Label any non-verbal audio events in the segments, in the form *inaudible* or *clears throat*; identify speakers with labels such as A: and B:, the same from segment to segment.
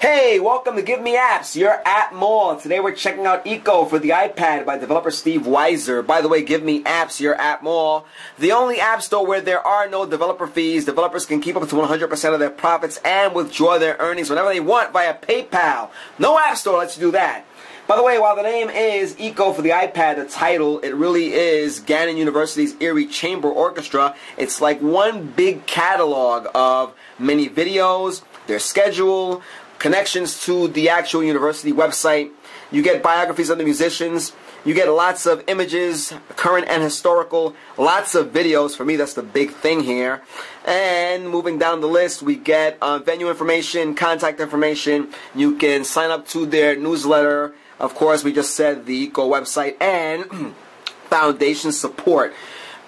A: Hey, welcome to Give Me Apps, your app mall. Today we're checking out Eco for the iPad by developer Steve Weiser. By the way, Give Me Apps, your app mall. The only app store where there are no developer fees. Developers can keep up to 100% of their profits and withdraw their earnings whenever they want via PayPal. No app store lets you do that. By the way, while the name is Eco for the iPad, the title, it really is Gannon University's Erie Chamber Orchestra. It's like one big catalog of many videos, their schedule, connections to the actual university website. You get biographies of the musicians. You get lots of images, current and historical, lots of videos. For me, that's the big thing here. And moving down the list, we get uh, venue information, contact information. You can sign up to their newsletter. Of course, we just said the ECO website and *clears throat* foundation support.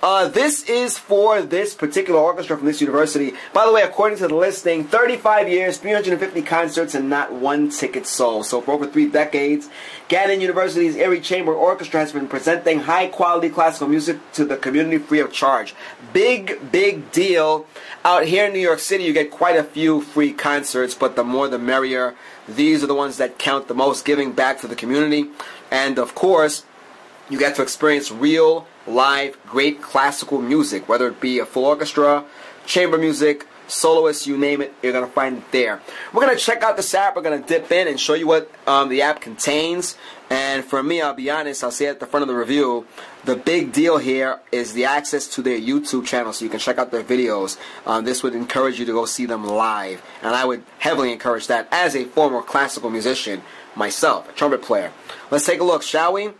A: Uh, this is for this particular orchestra from this university. By the way, according to the listing, 35 years, 350 concerts, and not one ticket sold. So for over three decades, Gannon University's Erie Chamber Orchestra has been presenting high-quality classical music to the community free of charge. Big, big deal. Out here in New York City, you get quite a few free concerts, but the more the merrier. These are the ones that count the most, giving back to the community. And of course, you get to experience real live, great classical music, whether it be a full orchestra, chamber music, soloists, you name it, you're going to find it there. We're going to check out this app. We're going to dip in and show you what um, the app contains. And for me, I'll be honest, I'll say at the front of the review, the big deal here is the access to their YouTube channel so you can check out their videos. Um, this would encourage you to go see them live. And I would heavily encourage that as a former classical musician myself, a trumpet player. Let's take a look, shall we?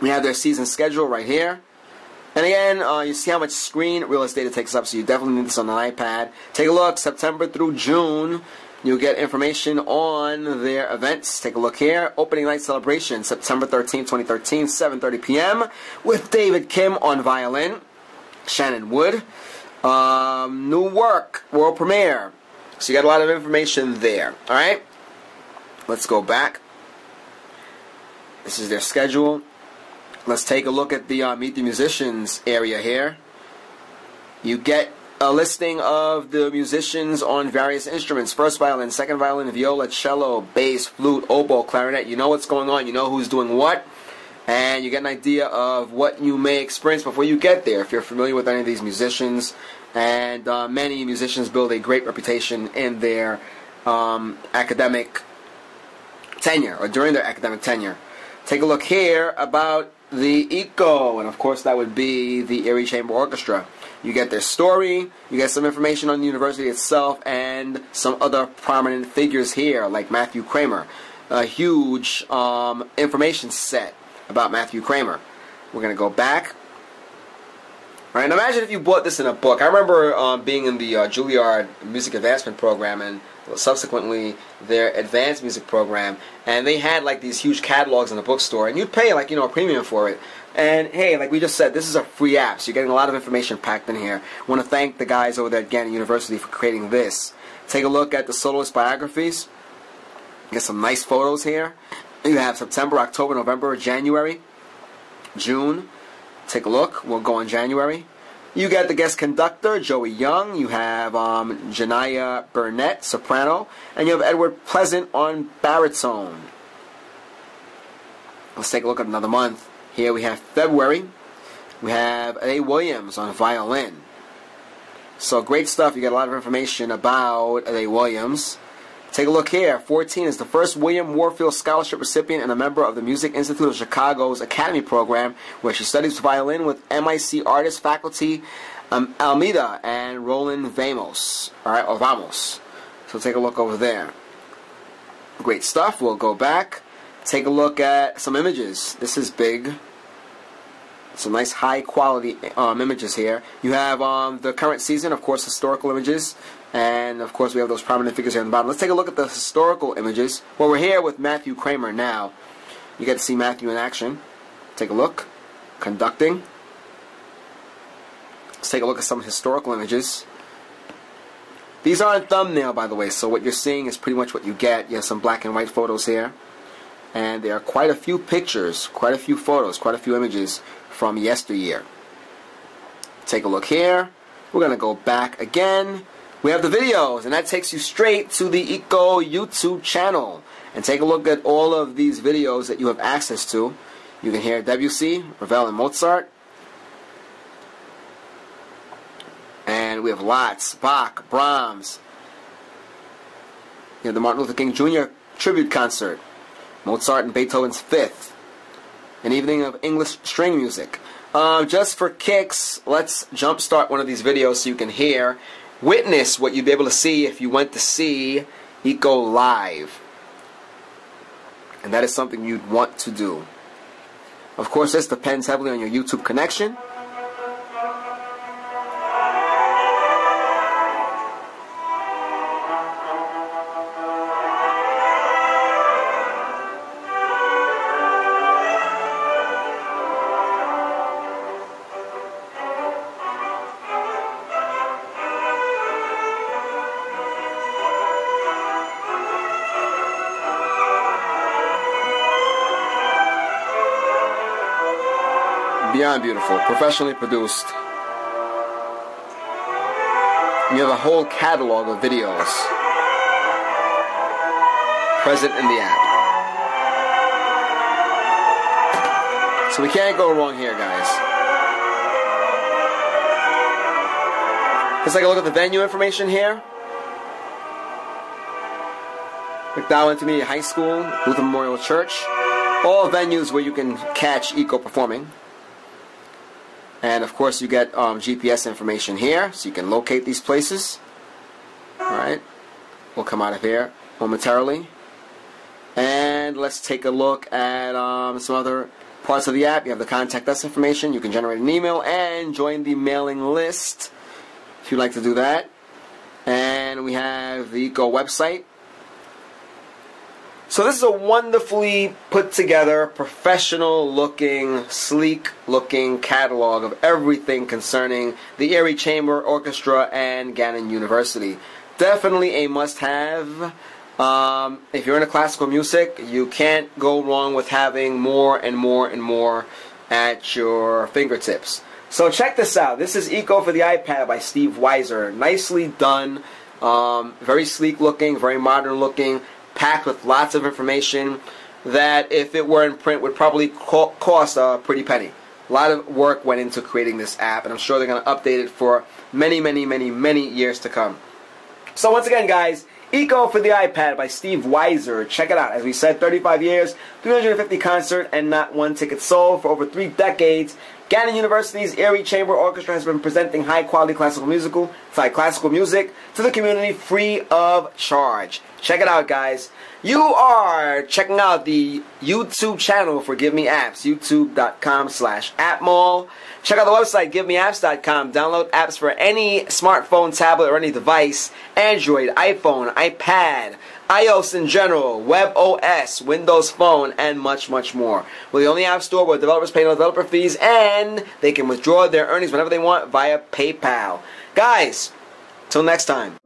A: We have their season schedule right here. And again, uh, you see how much screen real estate it takes up, so you definitely need this on an iPad. Take a look, September through June. You'll get information on their events. Take a look here. Opening night celebration, September 13, 2013, 7.30 p.m. with David Kim on violin. Shannon Wood. Um, new work, world premiere. So you got a lot of information there. All right? Let's go back. This is their schedule. Let's take a look at the uh, Meet the Musicians area here. You get a listing of the musicians on various instruments first violin, second violin, viola, cello, bass, flute, oboe, clarinet. You know what's going on, you know who's doing what, and you get an idea of what you may experience before you get there if you're familiar with any of these musicians. And uh, many musicians build a great reputation in their um, academic tenure or during their academic tenure. Take a look here about the ECO, and of course that would be the Erie Chamber Orchestra. You get their story, you get some information on the university itself, and some other prominent figures here, like Matthew Kraemer. A huge um, information set about Matthew Kraemer. We're going to go back. Right, and imagine if you bought this in a book. I remember um, being in the uh, Juilliard Music Advancement Program, and subsequently their advanced music program, and they had like these huge catalogs in the bookstore, and you'd pay like you know a premium for it. And hey, like we just said, this is a free app, so you're getting a lot of information packed in here. I want to thank the guys over there at Gannon University for creating this. Take a look at the soloist biographies. Get some nice photos here. You have September, October, November, January, June. Take a look. We'll go in January. You got the guest conductor, Joey Young. You have um, Janaya Burnett, soprano. And you have Edward Pleasant on baritone. Let's take a look at another month. Here we have February. We have A. Williams on violin. So great stuff. You get a lot of information about A. Williams. Take a look here. 14 is the first William Warfield Scholarship recipient and a member of the Music Institute of Chicago's Academy Program, where she studies violin with MIC artist faculty um, Almita and Roland Vamos. All right, or Vamos. So take a look over there. Great stuff. We'll go back. Take a look at some images. This is big. Some nice high quality um, images here. You have um, the current season, of course, historical images. And of course, we have those prominent figures here on the bottom. Let's take a look at the historical images. Well, we're here with Matthew Kraemer now. You get to see Matthew in action. Take a look. Conducting. Let's take a look at some historical images. These aren't thumbnail, by the way, so what you're seeing is pretty much what you get. You have some black and white photos here. And there are quite a few pictures, quite a few photos, quite a few images from yesteryear. Take a look here. We're going to go back again we have the videos, and that takes you straight to the Eco YouTube channel. And take a look at all of these videos that you have access to. You can hear Debussy, Ravel, and Mozart. And we have lots. Bach, Brahms. You have the Martin Luther King Jr. tribute concert. Mozart and Beethoven's Fifth. An evening of English string music. Um, just for kicks, let's jumpstart one of these videos so you can hear, witness what you'd be able to see if you went to see Eco live. And that is something you'd want to do. Of course, this depends heavily on your YouTube connection. Beyond beautiful, professionally produced. You have a whole catalog of videos present in the app. So we can't go wrong here, guys. Let's take a look at the venue information here. McDowell Intermediate High School, Luther Memorial Church. All venues where you can catch Eco performing. And of course, you get um, GPS information here, so you can locate these places. Alright, we'll come out of here momentarily. And let's take a look at um, some other parts of the app. You have the contact us information. You can generate an email and join the mailing list if you'd like to do that. And we have the Eco website so this is a wonderfully put together, professional looking, sleek looking catalog of everything concerning the Erie Chamber Orchestra and Gannon University. Definitely a must have. Um, if you're into classical music, you can't go wrong with having more and more and more at your fingertips. So check this out. This is Eco for the iPad by Steve Weiser. Nicely done. Um, very sleek looking, very modern looking packed with lots of information that if it were in print would probably co- cost a pretty penny. A lot of work went into creating this app, and I'm sure they're going to update it for many, many, many, many years to come. So once again, guys, Eco for the iPad by Steve Weiser. Check it out. As we said, 35 years, 350 concert, and not one ticket sold for over three decades. Gannon University's Erie Chamber Orchestra has been presenting high quality classical musical, sorry, classical music to the community free of charge. Check it out, guys. You are checking out the YouTube channel for Give Me Apps, youtube.com slash appmall. Check out the website, givemeapps.com. Download apps for any smartphone, tablet, or any device Android, iPhone, iPad, iOS in general, Web OS, Windows Phone, and much, much more. We're the only app store where developers pay no developer fees and they can withdraw their earnings whenever they want via PayPal. Guys, till next time.